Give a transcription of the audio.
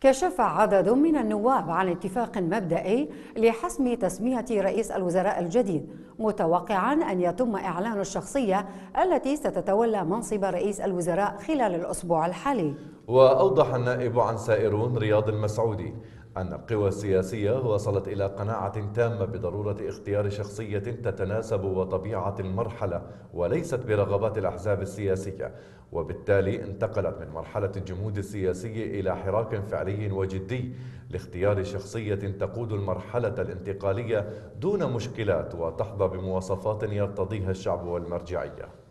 كشف عدد من النواب عن اتفاق مبدئي لحسم تسمية رئيس الوزراء الجديد متوقعا أن يتم إعلان الشخصية التي ستتولى منصب رئيس الوزراء خلال الأسبوع الحالي. وأوضح النائب عن سائرون رياض المسعودي أن القوى السياسية وصلت إلى قناعة تامة بضرورة اختيار شخصية تتناسب وطبيعة المرحلة وليست برغبات الأحزاب السياسية وبالتالي انتقلت من مرحلة الجمود السياسي إلى حراك فعلي وجدي لاختيار شخصية تقود المرحلة الانتقالية دون مشكلات وتحظى بمواصفات يرتضيها الشعب والمرجعية.